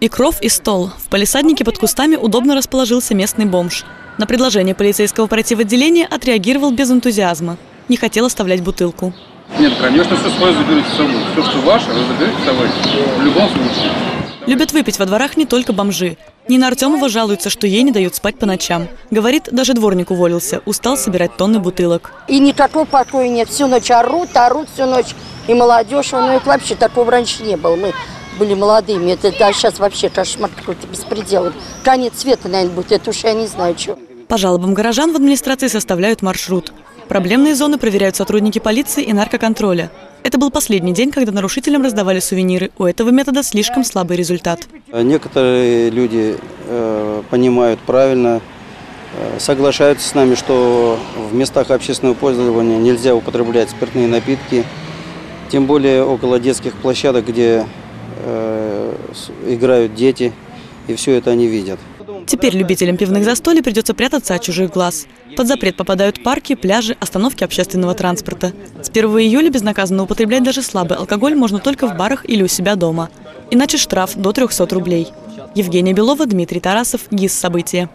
И кров, и стол. В палисаднике под кустами удобно расположился местный бомж. На предложение полицейского пройти в отделение отреагировал без энтузиазма. Не хотел оставлять бутылку. Нет, конечно, все свое заберете с собой. Все, что ваше, вы заберете с собой. В любом случае. Любят выпить во дворах не только бомжи. Нина Артемова жалуется, что ей не дают спать по ночам. Говорит, даже дворник уволился, устал собирать тонны бутылок. И никакого покоя нет. Всю ночь орут, орут всю ночь. И молодежь, ну это вообще такого раньше не было. Мы были молодыми. Это да, сейчас вообще кошмар какой-то беспредел. Конец света, наверное, будет. Это уж я не знаю, что. По жалобам горожан в администрации составляют маршрут. Проблемные зоны проверяют сотрудники полиции и наркоконтроля. Это был последний день, когда нарушителям раздавали сувениры. У этого метода слишком слабый результат. Некоторые люди э, понимают правильно, э, соглашаются с нами, что в местах общественного пользования нельзя употреблять спиртные напитки, тем более около детских площадок, где э, играют дети, и все это они видят. Теперь любителям пивных застолий придется прятаться от чужих глаз. Под запрет попадают парки, пляжи, остановки общественного транспорта. С 1 июля безнаказанно употреблять даже слабый алкоголь можно только в барах или у себя дома. Иначе штраф до 300 рублей. Евгения Белова, Дмитрий Тарасов, ГИС «События».